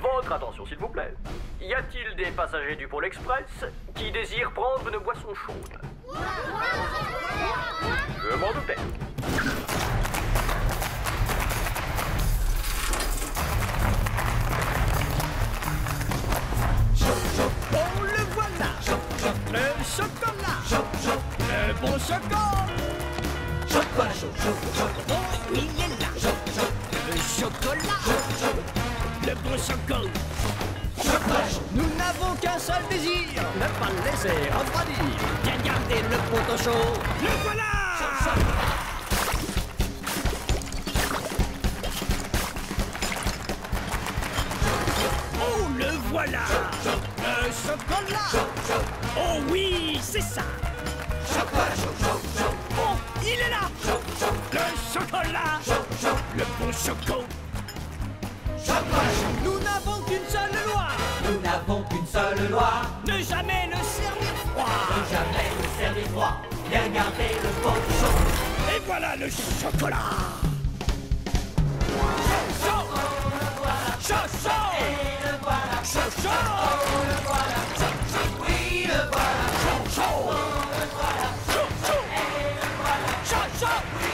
Votre attention, s'il vous plaît. Y a-t-il des passagers du Pôle Express qui désirent prendre une boisson chaude? Je m'en doutais. Bon chocolat. Chocolat Le chocolat Le bon chocolat Chocolat chaud. Nous n'avons qu'un seul désir Ne pas le laisser refroidir. Bien garder le poteau chaud. Le voilà! Oh, le voilà! Le chocolat Oh oui, c'est ça. Oh, il est là! Le chocolat Le bon Chocolat le noir. Ne jamais le servir froid. Ne jamais le servir froid. Bien garder le pot chaud. Et voilà le chocolat. Chaud, chaud. Chaud, chaud. Et le voilà. Chaud. Oh, le voilà. Chaud, chaud. Oui, le voilà. Chaud, chaud. Oh, le voilà. Chaud, chaud. Et le voilà. Chaud, chaud.